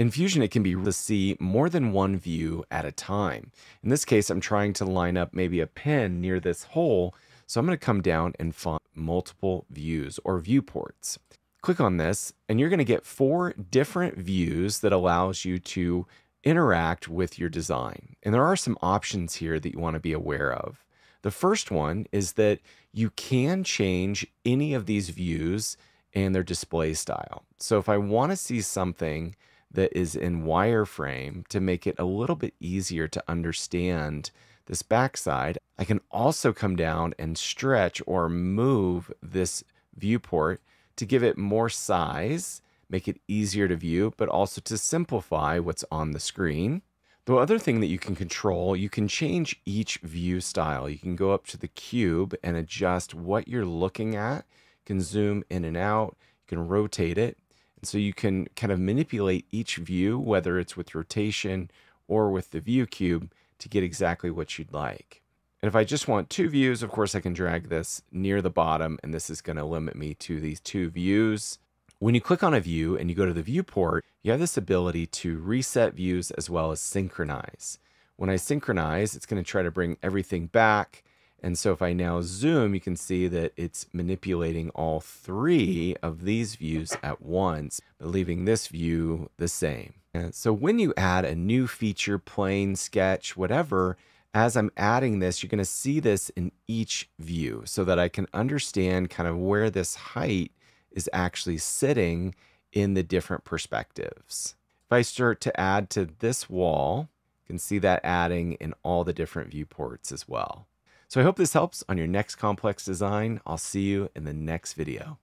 In Fusion, it can be to see more than one view at a time. In this case, I'm trying to line up maybe a pin near this hole, so I'm going to come down and find multiple views or viewports. Click on this, and you're going to get four different views that allows you to interact with your design. And there are some options here that you want to be aware of. The first one is that you can change any of these views and their display style. So if I want to see something that is in wireframe to make it a little bit easier to understand this backside, I can also come down and stretch or move this viewport to give it more size, make it easier to view, but also to simplify what's on the screen. The other thing that you can control, you can change each view style. You can go up to the cube and adjust what you're looking at. You can zoom in and out. You can rotate it. And so you can kind of manipulate each view, whether it's with rotation or with the view cube, to get exactly what you'd like. And if I just want two views, of course, I can drag this near the bottom, and this is going to limit me to these two views. When you click on a view and you go to the viewport, you have this ability to reset views as well as synchronize. When I synchronize, it's going to try to bring everything back. And so if I now zoom, you can see that it's manipulating all three of these views at once, but leaving this view the same. And so when you add a new feature, plane, sketch, whatever, as I'm adding this, you're going to see this in each view so that I can understand kind of where this height is actually sitting in the different perspectives. If I start to add to this wall, you can see that adding in all the different viewports as well. So I hope this helps on your next complex design. I'll see you in the next video.